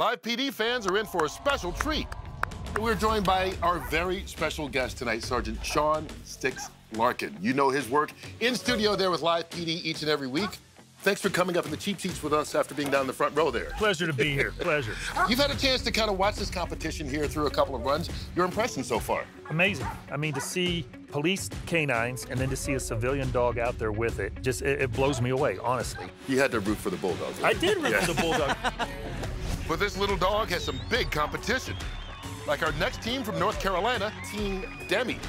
Live PD fans are in for a special treat. We're joined by our very special guest tonight, Sergeant Sean Sticks Larkin. You know his work in studio there with Live PD each and every week. Thanks for coming up in the cheap seats with us after being down the front row there. Pleasure to be here. Pleasure. You've had a chance to kind of watch this competition here through a couple of runs. Your impression so far? Amazing. I mean, to see police canines and then to see a civilian dog out there with it, just it, it blows me away, honestly. You had to root for the Bulldogs. I did root for the Bulldog. But this little dog has some big competition. Like our next team from North Carolina, Team Demi.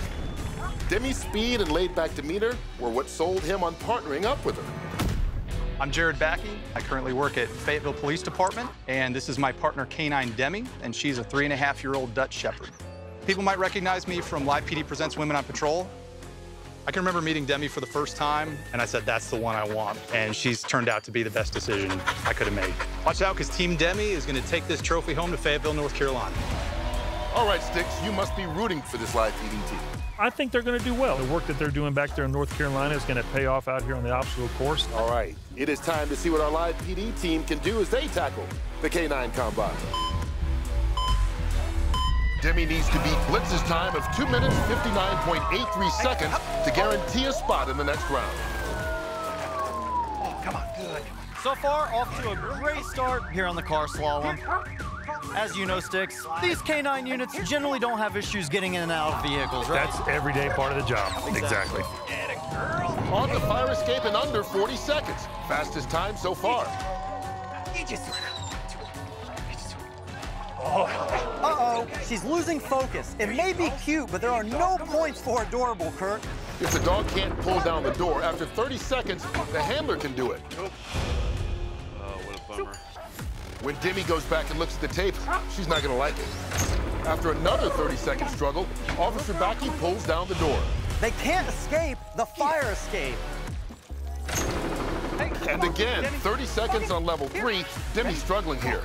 Demi's speed and laid-back demeanor were what sold him on partnering up with her. I'm Jared Backey. I currently work at Fayetteville Police Department, and this is my partner, Canine Demi, and she's a three and a half year old Dutch Shepherd. People might recognize me from Live PD Presents Women on Patrol. I can remember meeting Demi for the first time, and I said, that's the one I want. And she's turned out to be the best decision I could have made. Watch out, because Team Demi is going to take this trophy home to Fayetteville, North Carolina. All right, Sticks, you must be rooting for this live PD team. I think they're going to do well. The work that they're doing back there in North Carolina is going to pay off out here on the obstacle course. All right, it is time to see what our live PD team can do as they tackle the K9 Combine. Demi needs to beat Blitz's time of 2 minutes 59.83 seconds to guarantee a spot in the next round. Oh, come on, good. So far, off to a great start here on the car slalom. As you know, Sticks, these K9 units generally don't have issues getting in and out of vehicles, right? That's everyday part of the job. Exactly. On the fire escape in under 40 seconds. Fastest time so far. Uh-oh, she's losing focus. It may be cute, but there are no points for adorable, Kurt. If the dog can't pull down the door, after 30 seconds, the handler can do it. Oh, what a bummer. When Demi goes back and looks at the tape, she's not going to like it. After another 30-second struggle, Officer Backey pulls down the door. They can't escape the fire escape. And again, 30 seconds on level three. Demi's struggling here.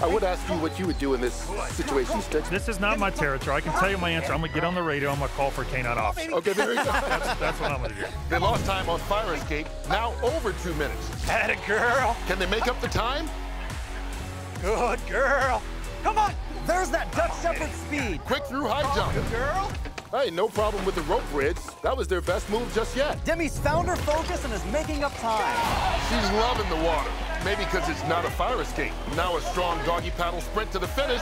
I would ask you what you would do in this situation, Sticks. This is not my territory. I can tell you my answer. I'm going to get on the radio. I'm going to call for a canine officer. Okay, there you go. That's, that's what I'm going to do. They lost time on fire escape, now over two minutes. Atta girl. Can they make up the time? Good girl. Come on. There's that Dutch oh, Shepherd speed. Quick through high jump. Good girl. Hey, no problem with the rope bridge. That was their best move just yet. Demi's found her focus and is making up time. She's loving the water. Maybe because it's not a fire escape. Now a strong doggy paddle sprint to the finish.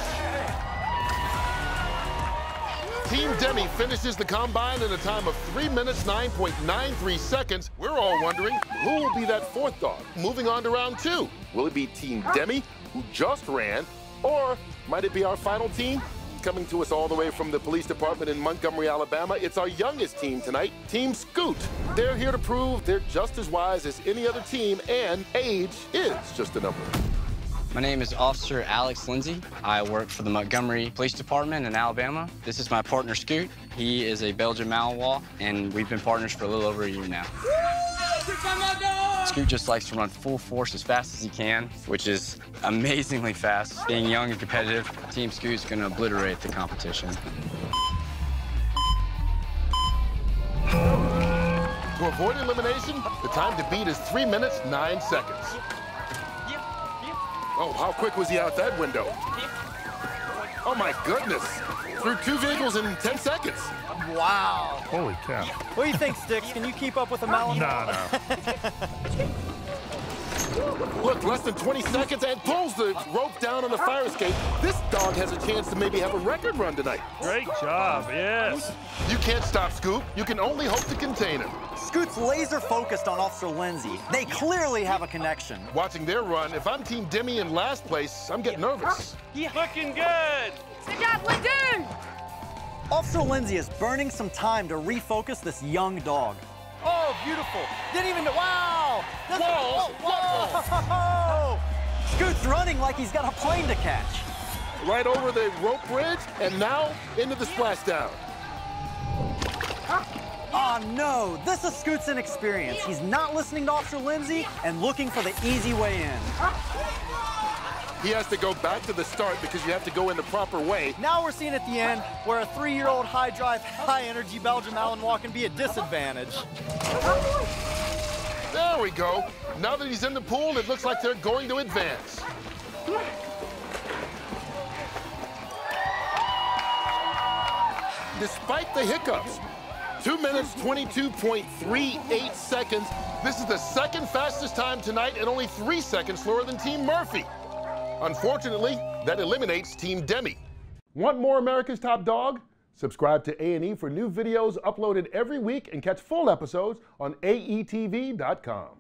Team Demi finishes the combine in a time of 3 minutes 9.93 seconds. We're all wondering who will be that fourth dog. Moving on to round two. Will it be Team Demi, who just ran, or might it be our final team? Coming to us all the way from the police department in Montgomery, Alabama, it's our youngest team tonight, Team Scoot. They're here to prove they're just as wise as any other team, and age is just a number. My name is Officer Alex Lindsay. I work for the Montgomery Police Department in Alabama. This is my partner, Scoot. He is a Belgian Malinois, and we've been partners for a little over a year now. Scoot just likes to run full force as fast as he can, which is amazingly fast. Being young and competitive, Team Scoot's gonna obliterate the competition. To avoid elimination, the time to beat is 3 minutes 9 seconds. Oh, how quick was he out that window? Oh my goodness. Through two vehicles in 10 seconds. Wow. Holy cow. What do you think, Sticks? Can you keep up with the Malinois? No, no. Look, less than 20 seconds and pulls the rope down on the fire escape. This dog has a chance to maybe have a record run tonight. Great job, yes. You can't stop Scoot. You can only hope to contain him. Scoot's laser focused on Officer Lindsay. They clearly have a connection. Watching their run, if I'm Team Demi in last place, I'm getting nervous. Looking good. Good job, Lagoon! Officer Lindsay is burning some time to refocus this young dog. Oh, beautiful. Didn't even know. Wow. Whoa, whoa. Scoot's running like he's got a plane to catch. Right over the rope bridge, and now into the splashdown. Oh, ah, no. This is Scoot's inexperience. He's not listening to Officer Lindsay and looking for the easy way in. He has to go back to the start because you have to go in the proper way. Now we're seeing at the end where a three-year-old high-drive, high-energy Belgian Malinois can be a disadvantage. There we go. Now that he's in the pool, it looks like they're going to advance. Despite the hiccups, 2 minutes 22.38 seconds. This is the second fastest time tonight and only three seconds slower than Team Murphy. Unfortunately, that eliminates Team Demi. Want more America's Top Dog? Subscribe to A&E for new videos uploaded every week and catch full episodes on aetv.com.